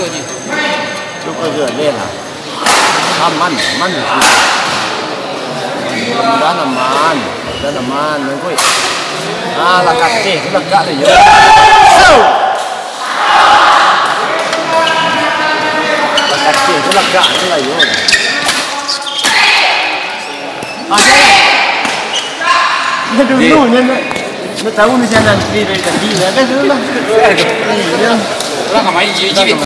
热气，这不热烈了，它慢慢的出去，让它慢，让它慢，能会，啊，那干这，那干的有，走。这那干这个有的，啊，那就弄那那。那咱屋那现在这边本地人，但是那那那干嘛一一边。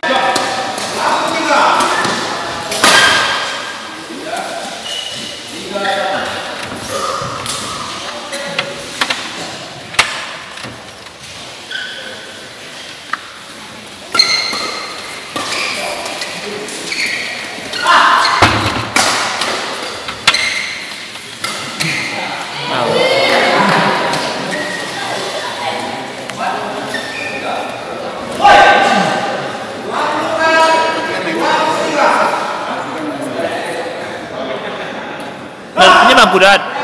budat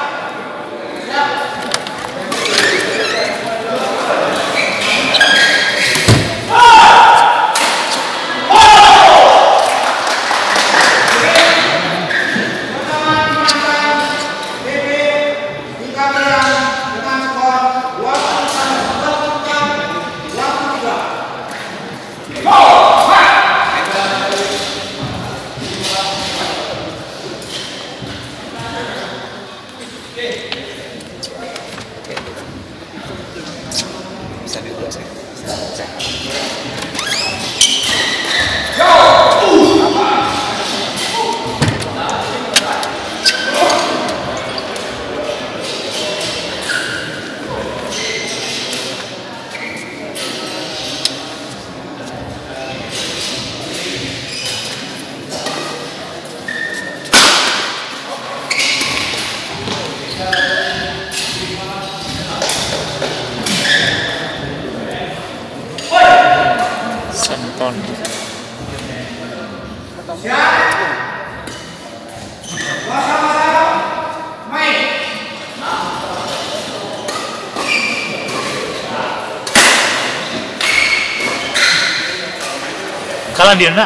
干点那。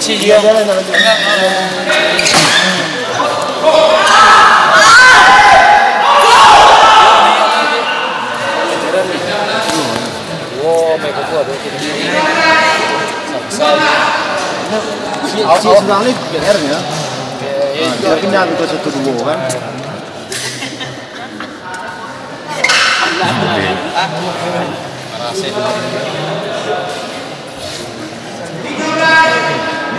kasih dia. Kalau sudah ini Terima kasih.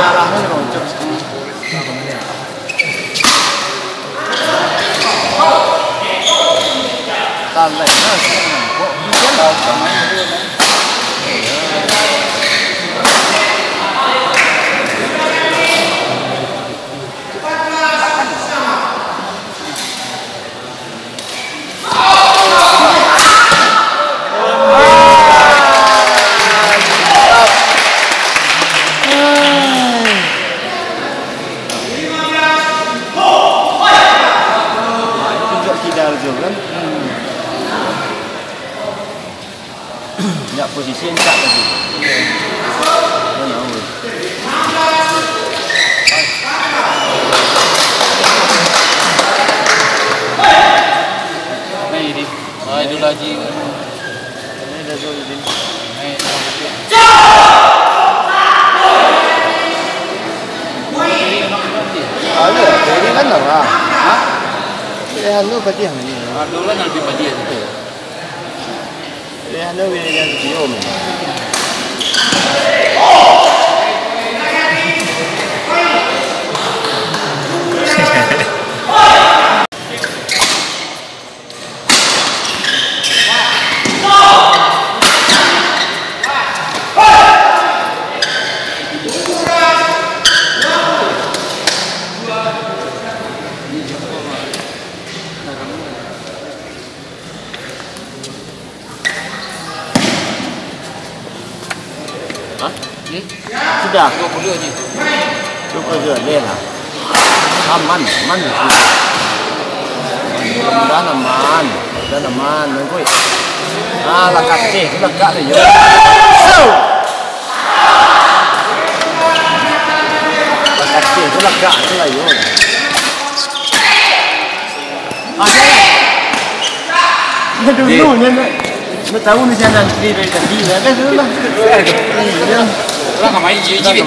Dale, no, no, no, no, no, no, no, no, no, tak posisi yang tak tadi. Aduh, kan lah. Ha? Eh, halo, padi yang ini. Aduh, kan lebih padi yang itu. I know you ain't got to be old man. chưa lên à ham man man gì đó là man đó là man nó coi à là cắt tê là cắt đấy nhớ là cắt tê là cắt thế là nhớ à thế đừng nổ nhân đấy nó tao nó cái là đi về cái đi rồi cái thứ đó là cái máy gì gì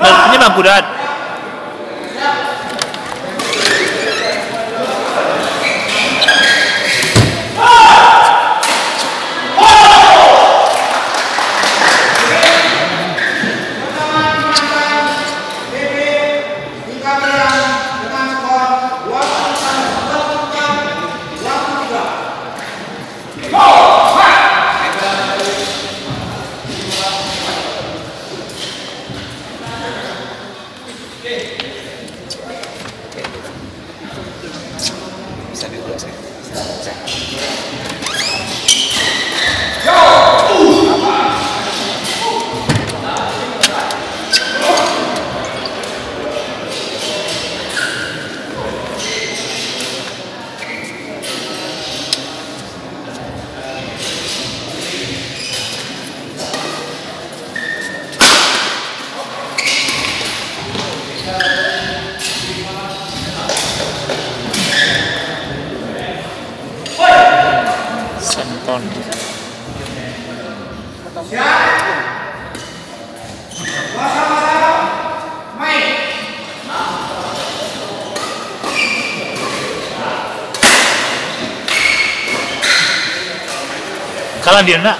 Maksudnya bang Kudat. million.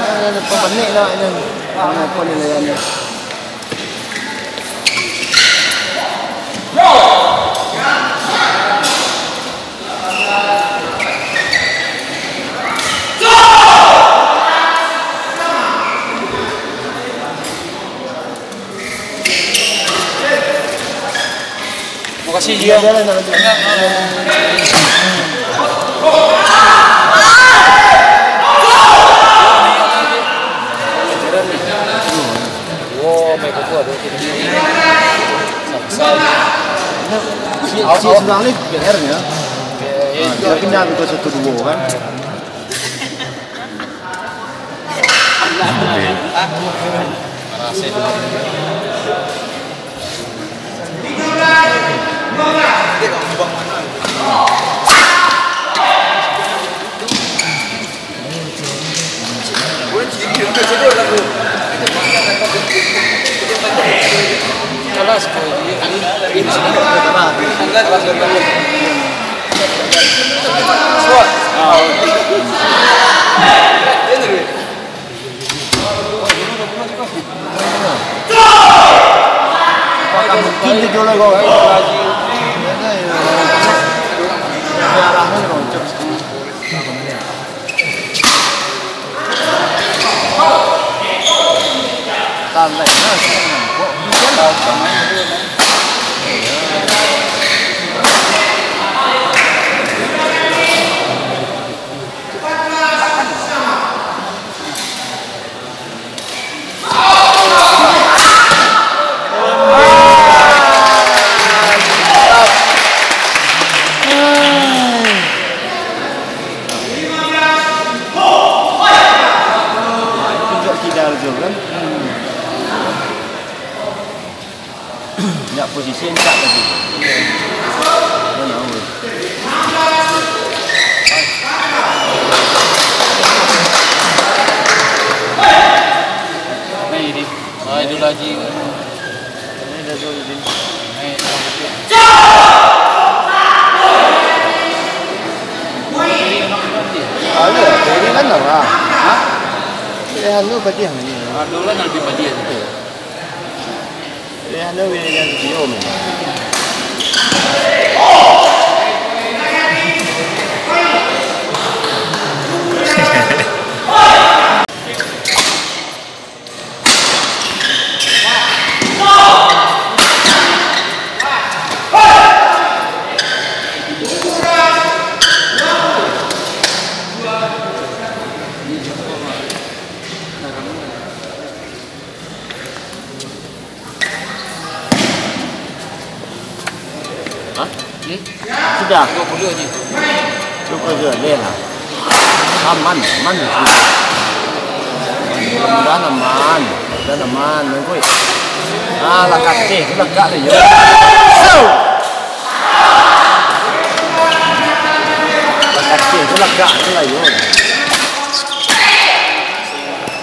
có vấn đề lợi vâng nhưng này con này là này Makasih dia. Jalan, jalan, jalan. kecil sekali GR-nya. Nah, kita pindah ke satu dua kan. Gue jadi udah sedih lah gue. Solas que y va a ser Kendi göle gol. Tamam. Tamam.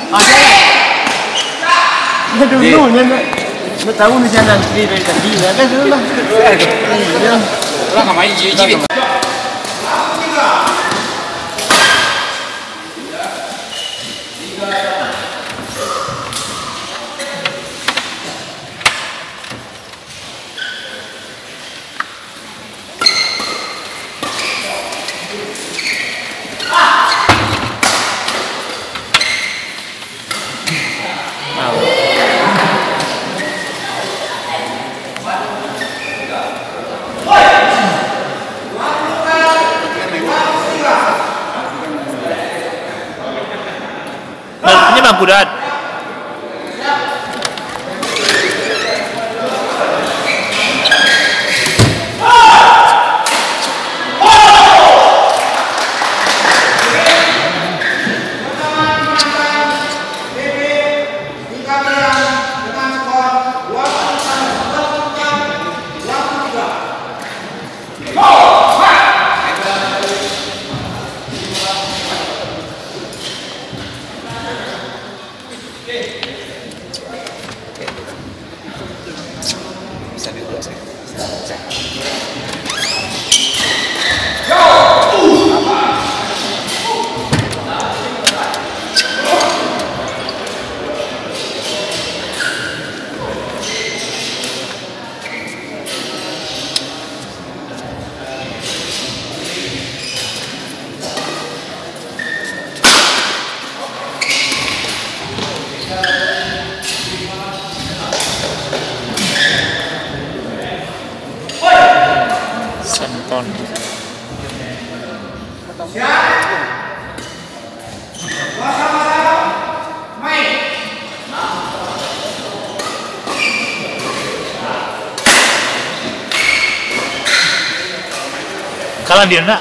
Ada. Ada dulu ni nak. Nak tahu ni jalan free dari tadi. Ada dulu lah. Ada. Ya. Lah kau main je je. 点的。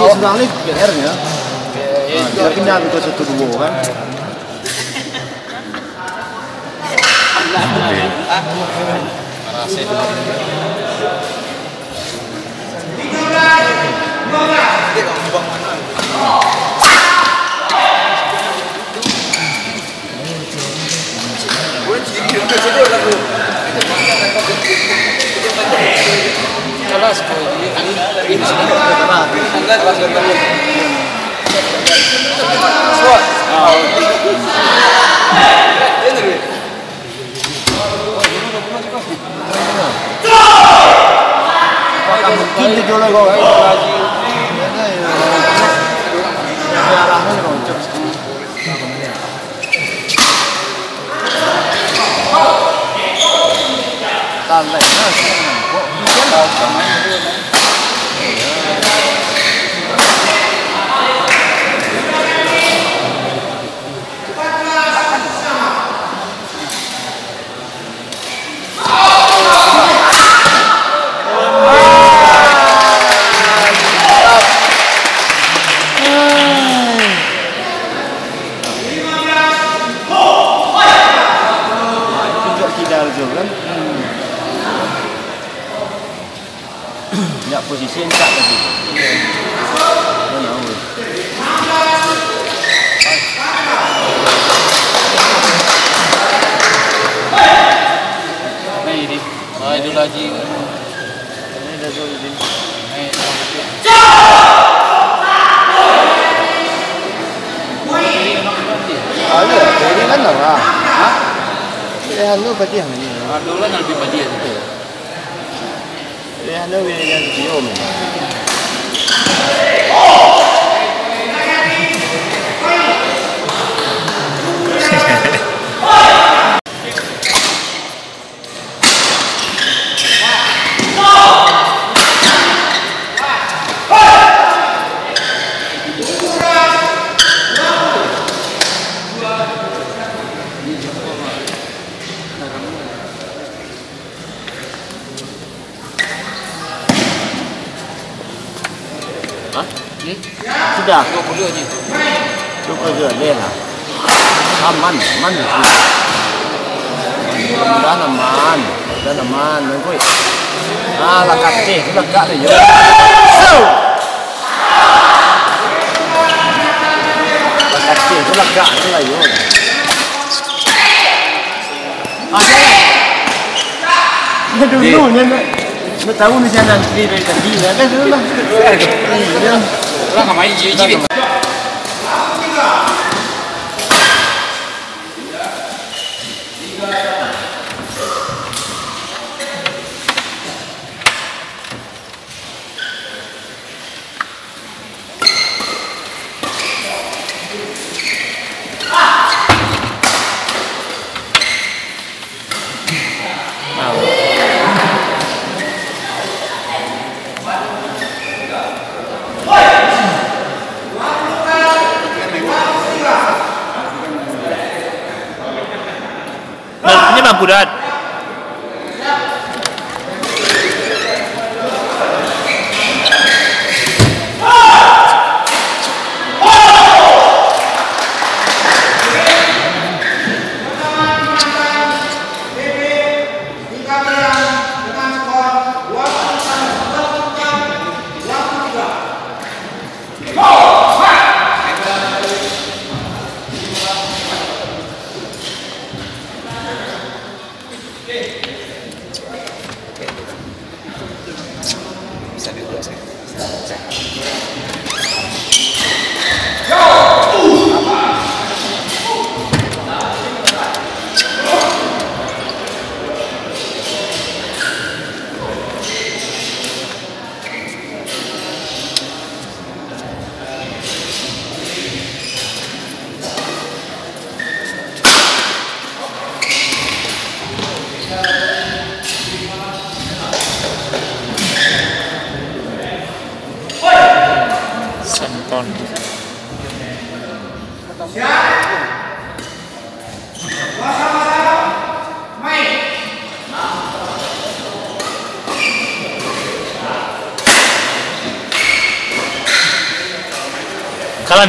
sih sebenarnya juga heran ya. Tapi nyampe ke satu dulu kan. Gue jadi kelas ke ini kelas ketemu Oh, position tak lagi. Aduh lagi. Ini dah jauh jadi. Aduh, jadi mana lah? Eh, aduh, pergi yang ini. Aduh, lah nak pergi pergi. I know it doesn't feel me. man ni tu dah naman dah naman nang koi ah la kat te la kat le yo so la kat te la kat te la yo ah ya dulu ni nó tahu ni saya nanti dari tadi, kan? Lah, ramai, jadi.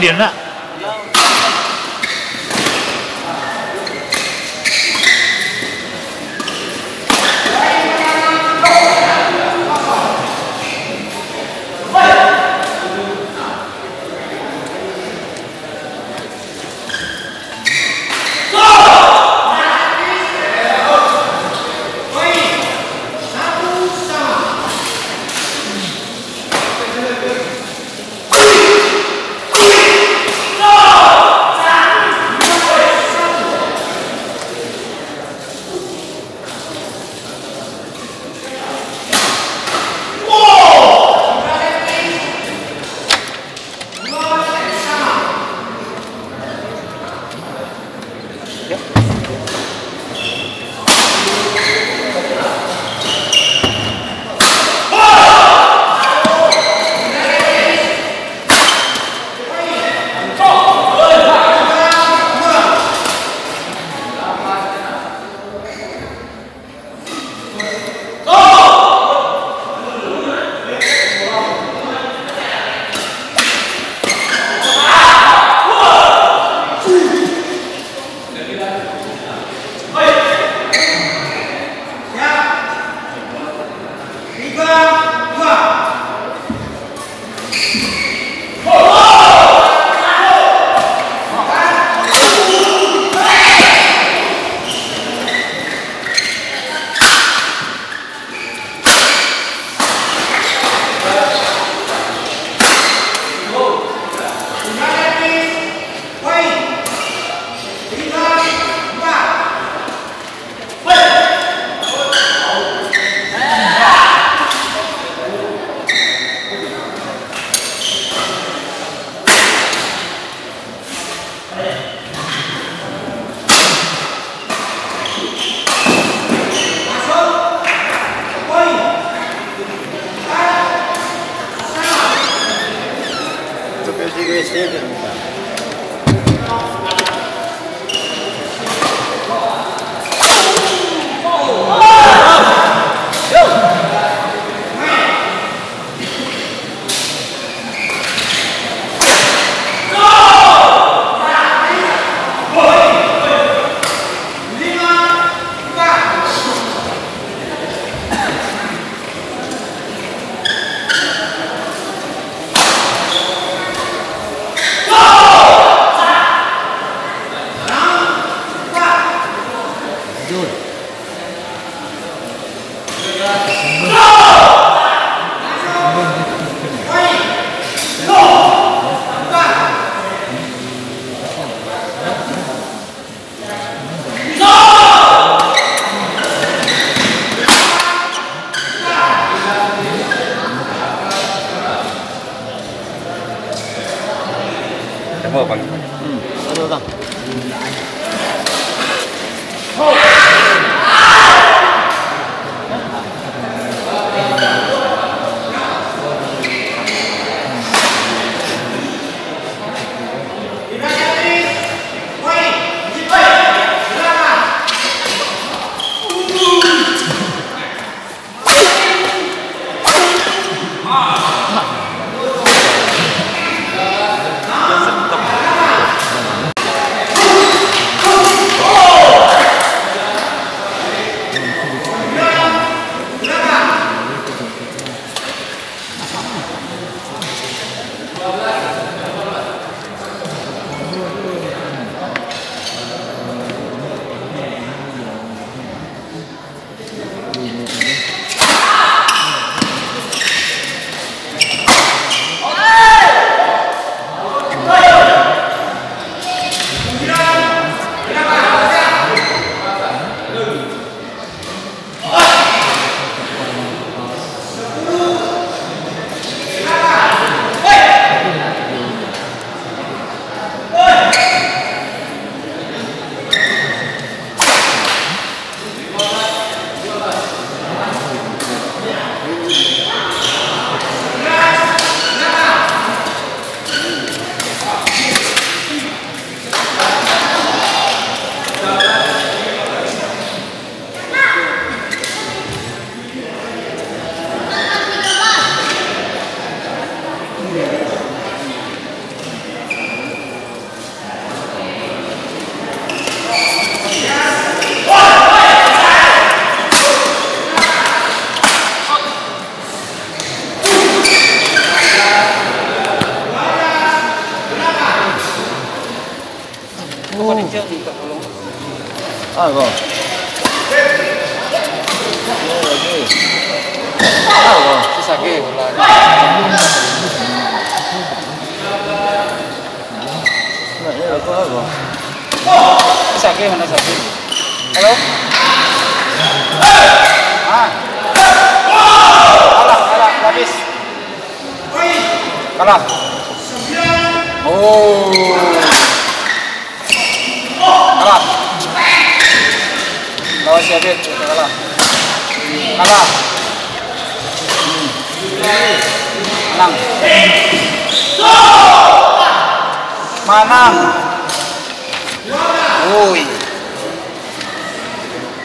点赞。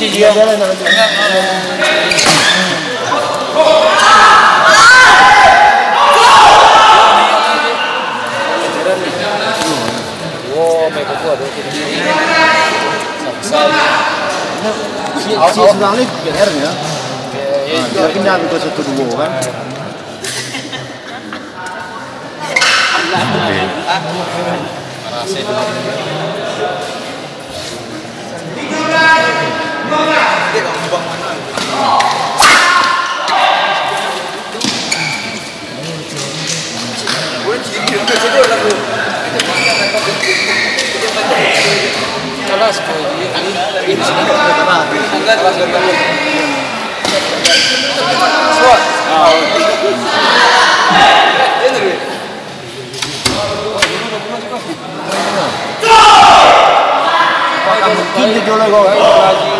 Si dia. Si senang ni PR ni ya. Dia kena ambil kosa tu dua kan. Terima kasih. 내가 금방 우리 길이 이렇게 들어오고잘라 아니 임신이 그러다가 안 가져가서 그러고 수원 아 얘는 왜 Keep the g i r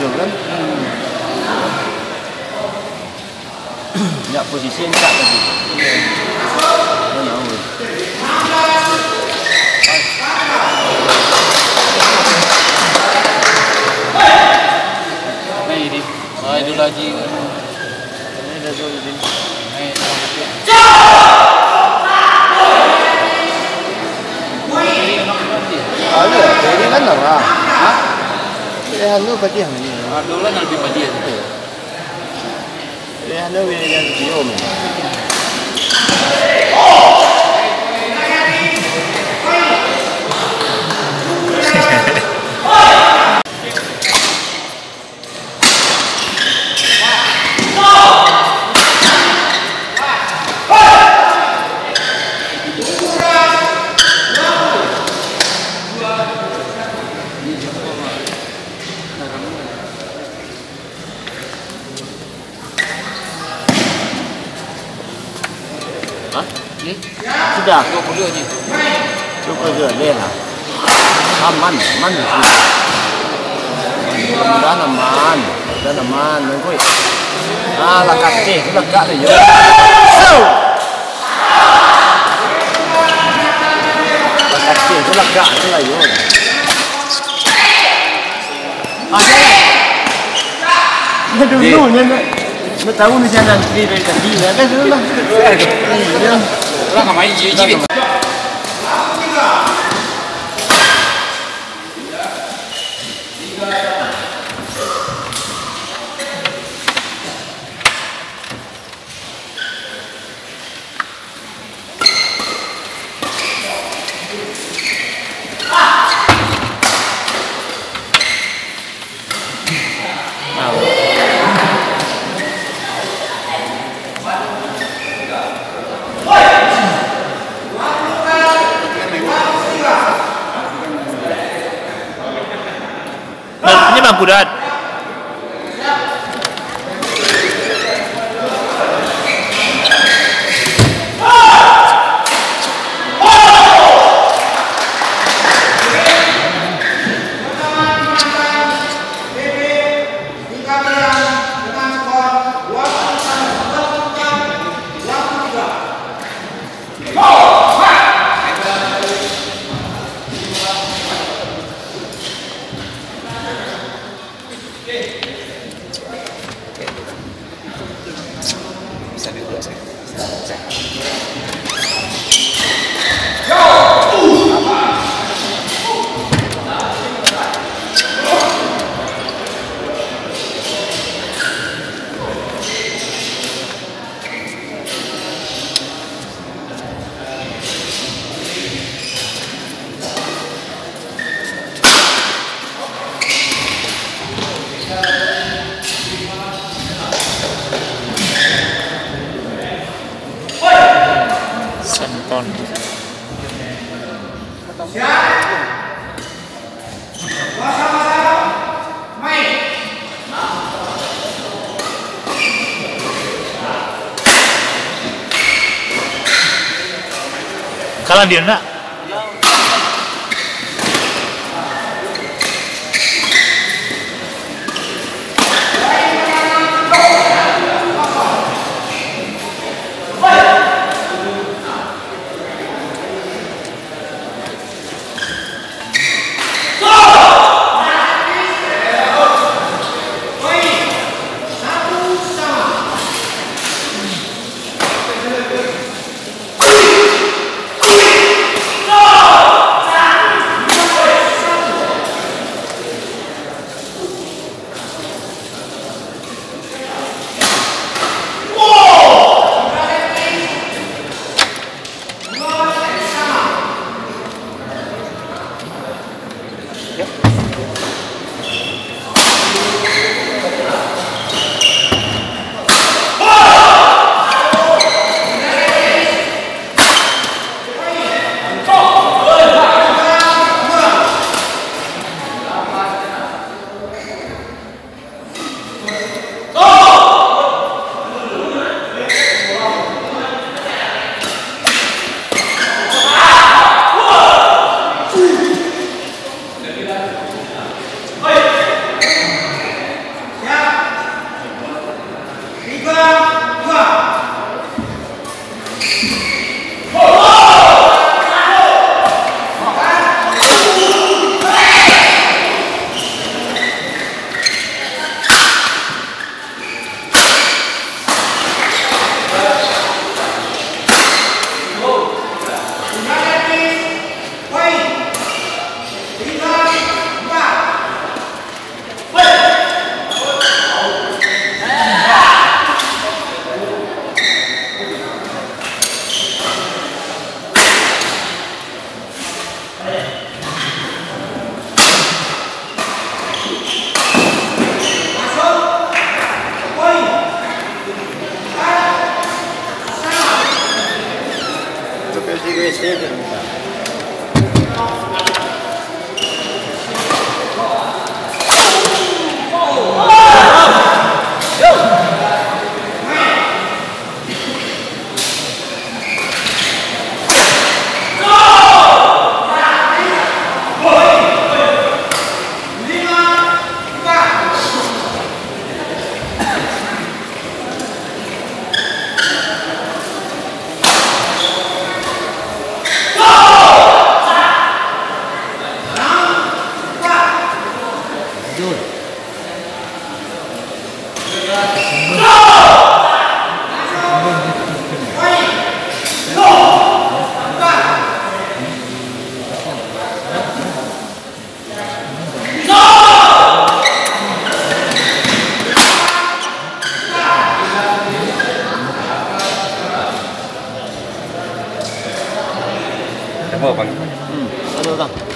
giường lắm nhập của chị xin chặt là gì đây là hồi đi đi rồi đưa ra chị đây là rồi đi Hãy subscribe cho kênh Ghiền Mì Gõ Để không bỏ lỡ những video hấp dẫn lu bagiannya. Lu lah nanti bagian. Ya lu ini yang dia omel. để cái mặt cạn để nhớ và đặt tiền cái mặt cạn à, thế này rồi Nó đúng rồi nên nó tahu ni jangan tri dari tadi, ada tu lah. Lah, kamera ini. Ini penyembah kudrat dia nak 不知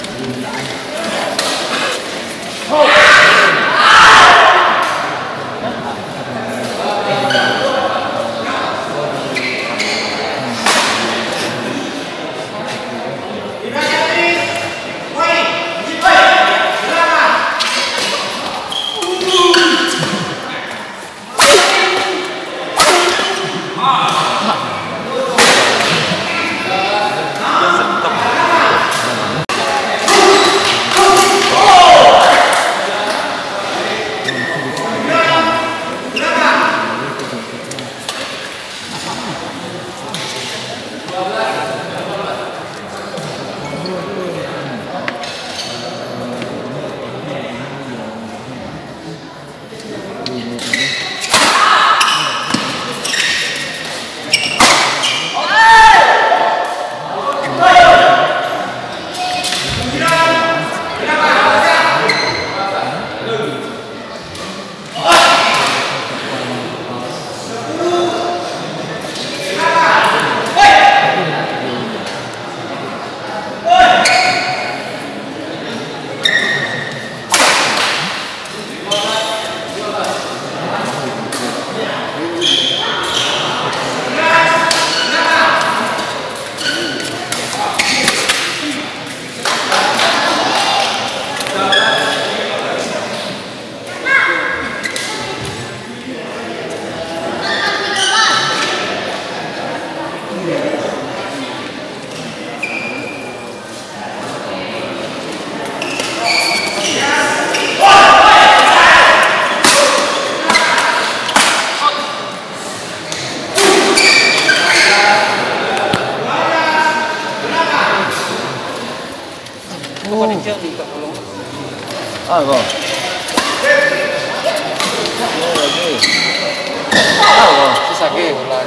Sisake ulane.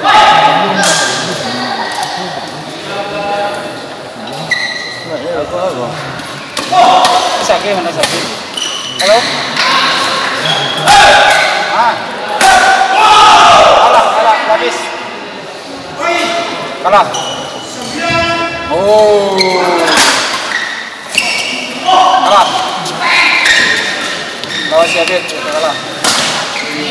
Sisake mana Kalah, Oh. Kalah. Lawan si kalah.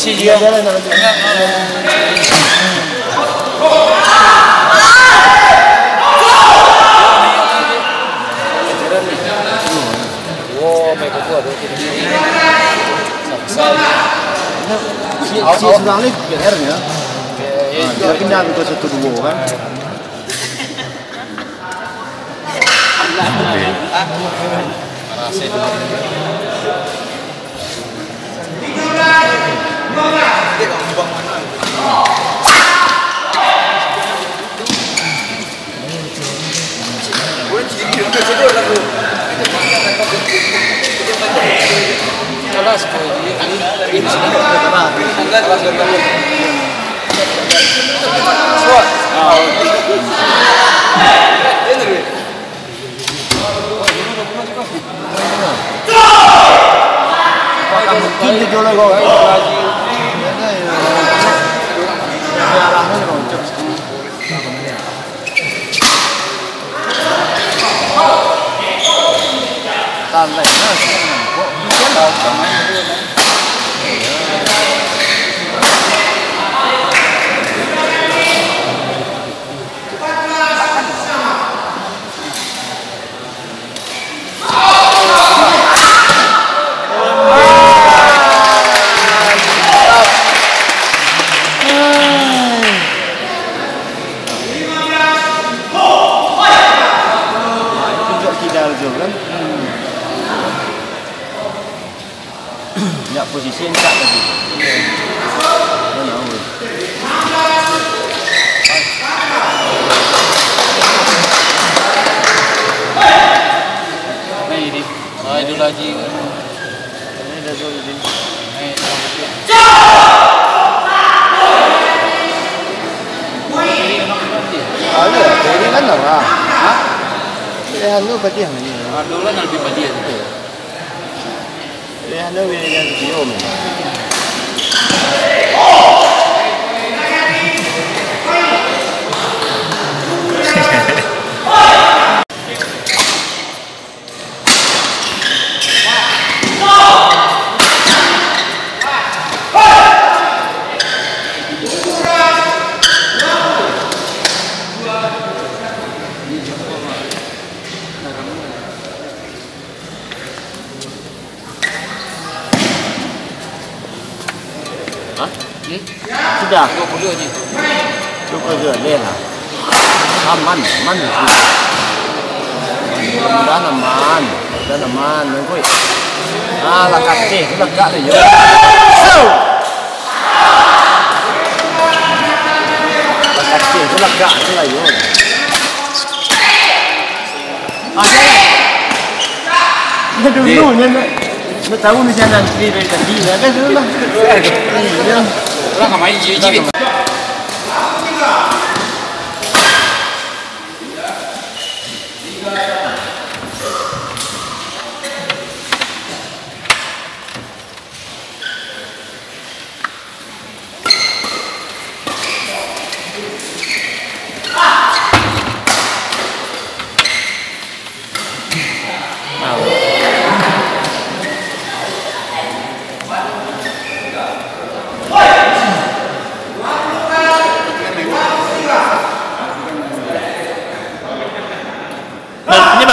kasih Gio. Terima kasih. 내가 금방 만나는 kelas Kita jual kau. 累。လားဟာလေလူပတိမနေဟာလောလာနာဒီပတိရဲ့လေလူရဲ့ဒီရောမယ် 거의 아 나갔지 나갔지 나갔지 나갔지 나요 아 네. 네. 네. 네. 네. nó cháu nó xem là đi về chuẩn bị là cái thứ nó nó làm cái máy gì chứ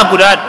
kesimpulan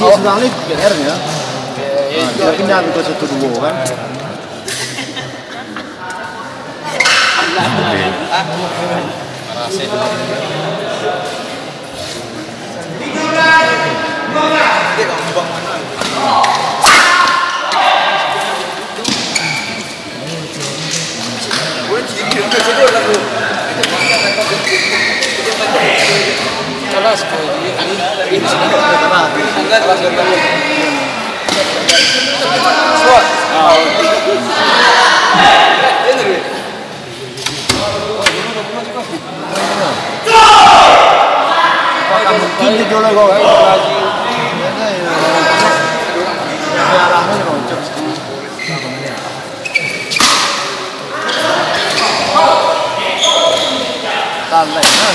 sì, oh. sudano lì che erano, no? Eh, ah, io ho cosa tu vuoi, eh? Ah, sì, no. kelas angga kelas berapa suat mungkin dia jual kau eh lagi arahnya loncat tak lain lah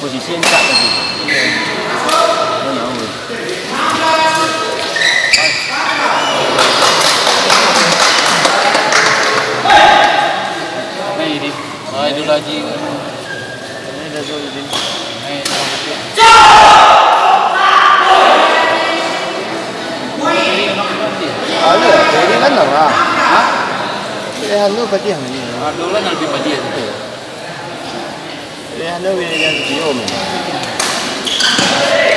posisinya tak tadi. Ay, dulu lagi. Ini dah jauh ini. Ayo, jadi kan lah. Hah? Ya, lu pergi yang ini. Aduh, lah lebih pergi. know we only done the me.